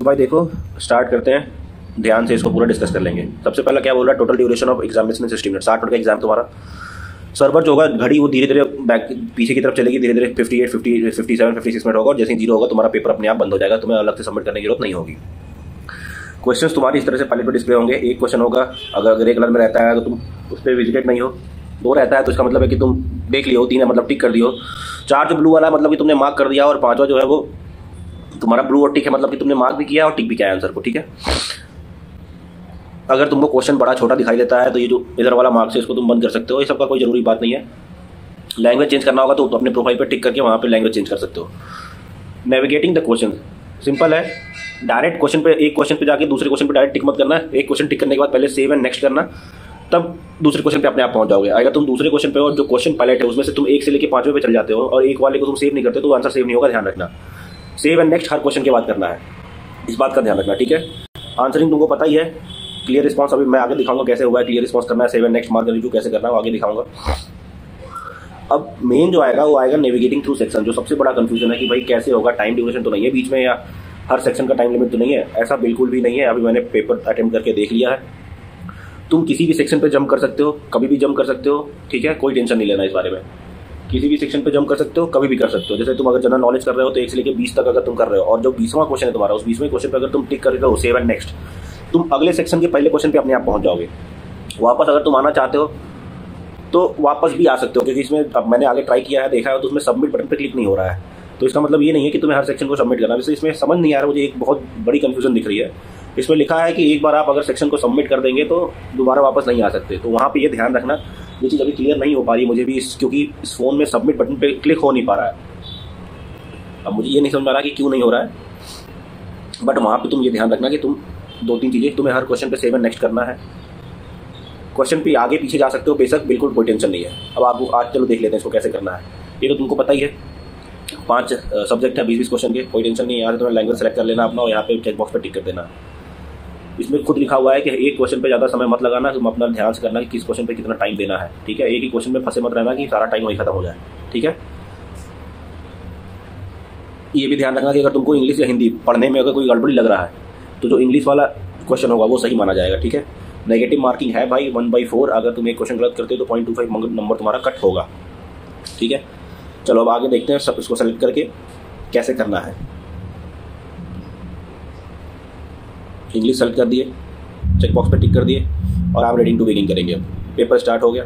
भाई देखो स्टार्ट करते हैं। ध्यान से इसको पूरा डिस्कस कर लेंगे। सबसे पहला क्या बोल रहा है? Total duration of examination sixty minute साठ मिनट का एग्ज़ाम तुम्हारा। सर्वर जो होगा, घड़ी वो धीरे धीरे बैक पीछे की तरफ़ चलेगी धीरे धीरे fifty eight fifty fifty seven fifty six minute होगा। जैसे ज़ीरो होगा, तुम्हारा पेपर अपने आप बंद हो जाएगा। तुम्हें अलग से सबमिट करने की ज़रूरत नहीं होगी। क्वेश्चन तुम्हारी इस तरह से पहले पर डिस्प्ले होंगे। एक क्वेश्चन होगा, अगर ग्रे कलर में रहता है तो तुम उस पर विजिटेड नहीं हो। दो रहता है तो इसका मतलब है कि तुम देख लियो, तीन है मतलब टिक कर दियो। चार जो ब्लू वाला मतलब कि तुमने मार्क कर दिया और पांचवा जो है वो तुम्हारा ब्लू और टिक है मतलब कि तुमने मार्क भी किया और टिक भी किया आंसर को, ठीक है? अगर तुमको क्वेश्चन बड़ा छोटा दिखाई देता है तो ये जो इधर वाला मार्क्स है, इसको तुम बंद कर सकते हो, ये सबका कोई ज़रूरी बात नहीं है। लैंग्वेज चेंज करना होगा तो अपने प्रोफ़ाइल पर टिक करके वहाँ पर लैंग्वेज चेंज कर सकते हो। नेविगेटिंग द क्वेश्चन सिंपल है। डायरेक्ट क्वेश्चन पे, एक क्वेश्चन पे जाके दूसरे क्वेश्चन पे डायरेक्ट टिक मत करना। एक क्वेश्चन टिक करने के बाद पहले सेव एंड नेक्स्ट करना। तब दूसरे क्वेश्चन पे अपने आप पहुँच जाओगे। अगर तुम दूसरे क्वेश्चन पे और जो क्वेश्चन पायलट है, उसमें से तुम एक से लेकर पाँचवें पे चल जाते हो और एक वाले को तुम सेव नहीं करते तो आंसर सेव नहीं होगा, ध्यान रखना। सेव एंड नेक्स्ट हर क्वेश्चन के बाद करना है। इस बात का ध्यान रखना, ठीक है? आंसरिंग तुमको पता ही है। क्लियर रिस्पॉन्स अभी मैं आगे दिखाऊँगा कैसे हुआ है क्लियर रिस्पॉन्स करना है save and next mark review कैसे करना है आगे दिखाऊँगा। अब मेन जो आएगा, वो आएगा नेविगेटिंग थ्रू सेक्शन जो सबसे बड़ा कंफ्यूजन है कि भाई कैसे होगा टाइम ड्यूरेशन तो नहीं है बीच में, या हर सेक्शन का टाइम लिमिट तो नहीं है, ऐसा बिल्कुल भी नहीं है। अभी मैंने पेपर अटेम्प्ट करके देख लिया है। तुम किसी भी सेक्शन पे जंप कर सकते हो, कभी भी जंप कर सकते हो, ठीक है? कोई टेंशन नहीं लेना इस बारे में। किसी भी सेक्शन पे जंप कर सकते हो, कभी भी कर सकते हो। जैसे तुम अगर जनरल नॉलेज कर रहे हो तो एक से लेकर बीस तक अगर तुम कर रहे हो। और जो बीसवां क्वेश्चन है तुम्हारा, उस बीसवें क्वेश्चन पे अगर तुम टिक कर रहे हो सेव एंड नेक्स्ट तुम अगले सेक्शन के पहले क्वेश्चन पे अपने आप पहुँच जाओगे। वापस अगर तुम आना चाहते हो तो वापस भी आ सकते हो, क्योंकि इसमें अब मैंने आगे ट्राई किया है, देखा है तो उसमें सबमिट बटन पर क्लिक नहीं हो रहा है। तो इसका मतलब ये नहीं है कि तुम्हें हर सेक्शन को सबमिट करना वैसे इसमें समझ नहीं आ रहा, मुझे एक बहुत बड़ी कंफ्यूजन दिख रही है। इसमें लिखा है कि एक बार आप अगर सेक्शन को सबमिट कर देंगे तो दोबारा वापस नहीं आ सकते। तो वहाँ पर ये ध्यान रखना ये चीज़ अभी क्लियर नहीं हो पा रही, मुझे भी इस क्योंकि इस फ़ोन में सबमिट बटन पे क्लिक हो नहीं पा रहा है। अब मुझे ये नहीं समझ आ रहा कि क्यों नहीं हो रहा है। बट वहाँ पे तुम ये ध्यान रखना कि तुम दो तीन चीज़ें, तुम्हें हर क्वेश्चन पे सेव एंड नेक्स्ट करना है। क्वेश्चन पे आगे पीछे जा सकते हो, बेशक बिल्कुल कोई टेंशन नहीं है। अब आप आज चलो देख लेते हैं इसको कैसे करना है। ये तो तुमको पता ही है। पाँच सब्जेक्ट है बीस बीस क्वेश्चन के, कोई टेंशन नहीं है। यहाँ तुम्हें लैंग्वेज सेलेक्ट कर लेना अपना और यहाँ पे चेक बॉक्स पर टिक कर देना। इसमें खुद लिखा हुआ है कि एक क्वेश्चन पे ज़्यादा समय मत लगाना, तुम अपना ध्यान से करना कि किस क्वेश्चन पे कितना टाइम देना है, ठीक है? एक ही क्वेश्चन में फंसे मत रहना कि सारा टाइम वही खत्म हो जाए, ठीक है? ये भी ध्यान रखना कि अगर तुमको इंग्लिश या हिंदी पढ़ने में अगर कोई गड़बड़ी लग रहा है तो जो इंग्लिश वाला क्वेश्चन होगा वो सही माना जाएगा, ठीक है? नेगेटिव मार्किंग है भाई वन बाई फोर अगर तुम एक क्वेश्चन गलत करते हो तो पॉइंट टू फाइव नंबर तुम्हारा कट होगा, ठीक है? चलो, अब आगे देखते हैं, सब इसको सेलेक्ट करके कैसे करना है। इंग्लिश सेलेक्ट कर दिए चेक बॉक्स पर टिक कर दिए और आप रेडिंग टू बिगिन करेंगे अब। पेपर स्टार्ट हो गया।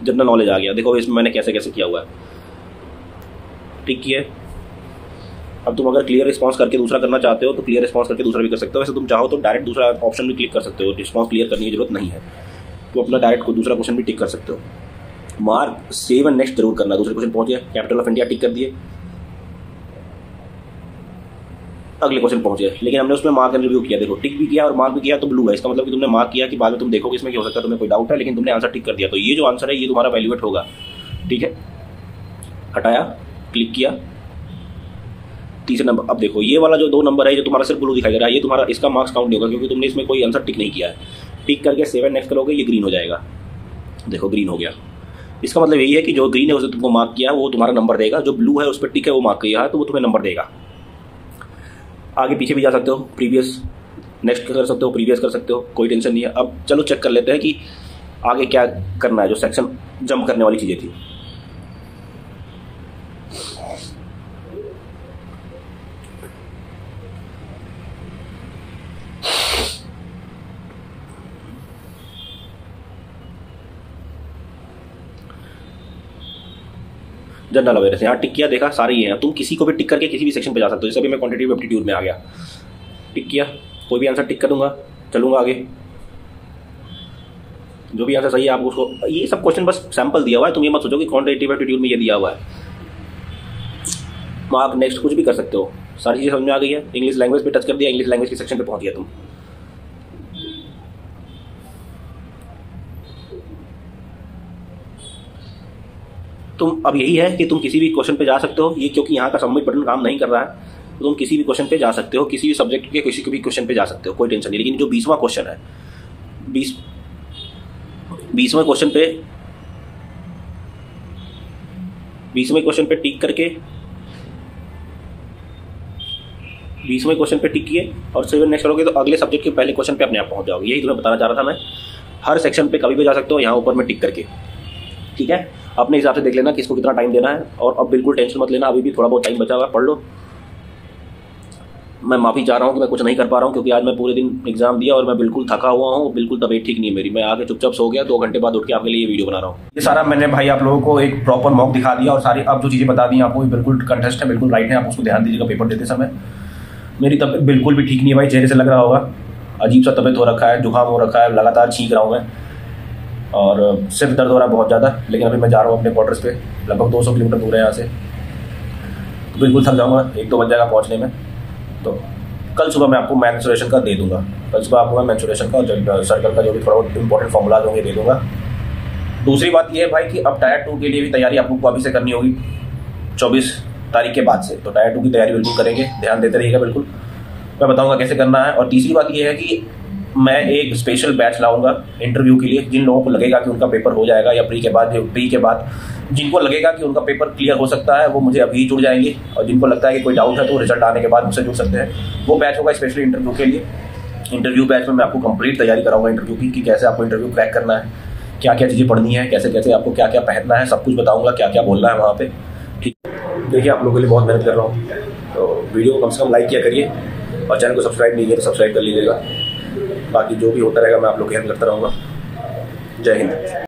जनरल नॉलेज आ गया, देखो इसमें मैंने कैसे कैसे किया हुआ है। टिक किया अब तुम अगर क्लियर रिस्पांस करके दूसरा करना चाहते हो तो क्लियर रिस्पॉन्स करके दूसरा भी कर सकते हो। वैसे तुम चाहो तो डायरेक्ट दूसरा ऑप्शन भी क्लिक कर सकते हो। रिस्पॉन्स क्लियर करने की ज़रूरत नहीं है। तो अपना डायरेक्ट को दूसरा क्वेश्चन भी टिक कर सकते हो। मार्क सेव एंड नेक्स्ट ज़रूर करना। दूसरे क्वेश्चन पहुँच गया। कैपिटल ऑफ़ इंडिया टिक कर दिए। अगले क्वेश्चन पहुँचे लेकिन हमने उसमें मार्क रिव्यू किया, देखो टिक भी किया और मार्क भी किया तो ब्लू है। इसका मतलब कि तुमने मार्क किया कि बाद में तुम देखोगे इसमें क्या हो सकता है तुम्हें कोई डाउट है, लेकिन तुमने आंसर टिक कर दिया। तो ये जो आंसर है, ये तुम्हारा वैल्यूएट होगा। ठीक है? हटाया क्लिक किया। तीसरे नंबर अब देखो, ये वाला जो दो नंबर है जो तुम्हारा सिर्फ़ ब्लू दिखाई दे रहा है। ये तुम्हारा, इसका मार्क्स काउंट नहीं होगा, क्योंकि तुमने इसमें कोई आंसर टिक नहीं किया है। टिक करके सेवन नेक्स्ट करोगे, ये ग्रीन हो जाएगा। देखो ग्रीन हो गया। इसका मतलब यही है कि जो ग्रीन है उसे तुमको मार्क किया, वो तुम्हारा नंबर देगा। जो ब्लू है, उस पर टिक है, वो मार्क किया है तो वो तुम्हें नंबर देगा। आगे पीछे भी जा सकते हो प्रीवियस नेक्स्ट कर सकते हो प्रीवियस कर सकते हो, कोई टेंशन नहीं है। अब चलो चेक कर लेते हैं कि आगे क्या करना है, जो सेक्शन जंप करने वाली चीज़ें थी। जनरल अवेयरनेस यहाँ टिक किया, देखा, सारे ये हैं। तुम किसी को भी टिक करके किसी भी सेक्शन पे जा सकते हो। जैसे अभी मैं क्वांटिटेटिव एप्टीट्यूड में आ गया। टिक किया, कोई भी आंसर टिक कर दूँगा। चलूँगा आगे। जो भी आंसर सही है, आपको उसको ये सब क्वेश्चन बस सैंपल दिया हुआ है। तुम ये मत सोचो कि क्वांटिटेटिव एप्टीट्यूड में ये दिया हुआ है। मार्क नेक्स्ट कुछ भी कर सकते हो। सारी चीज़ समझ में आ गई है। इंग्लिश लैंग्वेज पे टच कर दिया इंग्लिश लैंग्वेज के सेक्शन पे पहुँच गया तुम। तुम अब यही है कि तुम किसी भी क्वेश्चन पे जा सकते हो, ये क्योंकि यहाँ का सबमिट बटन काम नहीं कर रहा है तो तुम किसी भी क्वेश्चन पे जा सकते हो, किसी भी सब्जेक्ट के किसी भी क्वेश्चन पे जा सकते हो, कोई टेंशन नहीं। लेकिन जो बीसवा क्वेश्चन है, बीस, बीसवें क्वेश्चन पे, बीसवें क्वेश्चन पे टिक करके, बीसवें क्वेश्चन पे टिक किए और सेवन नेक्स्ट करोगे तो अगले सब्जेक्ट के पहले क्वेश्चन पे अपने आप पहुँच जाओगे। यही तुम्हें बताना चाह रहा था मैं। हर सेक्शन पे कभी भी जा सकते हो, यहाँ ऊपर में टिक करके। ठीक है? अपने हिसाब से देख लेना किसको कितना टाइम देना है, और अब बिल्कुल टेंशन मत लेना, अभी भी थोड़ा बहुत टाइम बचा हुआ है, पढ़ लो। मैं माफ़ी चाह रहा हूँ कि मैं कुछ नहीं कर पा रहा हूँ, क्योंकि आज मैं पूरे दिन एग्ज़ाम दिया और मैं बिल्कुल थका हुआ हूँ, बिल्कुल तबीयत ठीक नहीं है मेरी। मैं आगे चुपचाप सो गया, दो घंटे बाद उठ के आपके लिए ये वीडियो बना रहा हूँ। ये सारा मैंने भाई आप लोगों को एक प्रॉपर मॉक दिखा दिया और सारी अब जो चीज़ें बता दी, आपको बिल्कुल कंटेस्ट है, बिल्कुल राइट है, आप उसको ध्यान दीजिएगा पेपर देते समय। मेरी तबीयत बिल्कुल भी ठीक नहीं है भाई, चेहरे से लग रहा होगा। अजीब सा तबीयत हो रखा है, जुकाम हो रखा है, लगातार छींक रहा हूँ मैं। और सिर्फ़ दर्द हो रहा है बहुत ज़्यादा, लेकिन अभी मैं जा रहा हूँ अपने क्वार्टर्स पे, लगभग 200 किलोमीटर दूर है यहाँ से। तो बिल्कुल थक जाऊँगा, एक दो बज जाएगा पहुँचने में। तो कल सुबह मैं आपको मैंसुरेशन का दे दूँगा। कल सुबह आपको मैं मैंसुरेशन का सर्कल का जो भी थोड़ा बहुत इंपॉर्टेंट फॉर्मूलाज होंगे दे दूँगा। दूसरी बात यह है भाई कि अब टायर टू के लिए भी तैयारी आपको अभी से करनी होगी, चौबीस तारीख के बाद से। तो टायर टू की तैयारी बिल्कुल करेंगे, ध्यान देते रहिएगा बिल्कुल। मैं बताऊँगा कैसे करना है, और तीसरी बात यह है कि मैं एक स्पेशल बैच लाऊँगा इंटरव्यू के लिए, जिन लोगों को लगेगा कि उनका पेपर हो जाएगा या प्री के बाद प्री के बाद, जिनको लगेगा कि उनका पेपर क्लियर हो सकता है, वो मुझे अभी जुड़ जाएँगे और जिनको लगता है कि कोई डाउट है तो रिज़ल्ट आने के बाद मुझसे जुड़ सकते हैं। वो बैच होगा स्पेशली इंटरव्यू के लिए। इंटरव्यू बैच में मैं आपको कंप्लीट तैयारी कराऊँगा इंटरव्यू की, कि कैसे आपको इंटरव्यू क्रैक करना है क्या क्या चीज़ें पढ़नी है कैसे कैसे आपको क्या क्या पहनना है, सब कुछ बताऊँगा क्या क्या बोलना है वहाँ पे। ठीक। देखिए, आप लोगों के लिए बहुत मेहनत कर रहा हूँ। तो वीडियो को कम से कम लाइक किया करिए और चैनल को सब्सक्राइब नहीं किया तो सब्सक्राइब कर लीजिएगा। बाकी जो भी होता रहेगा मैं आप लोग की हेल्प करता रहूँगा। जय हिंद।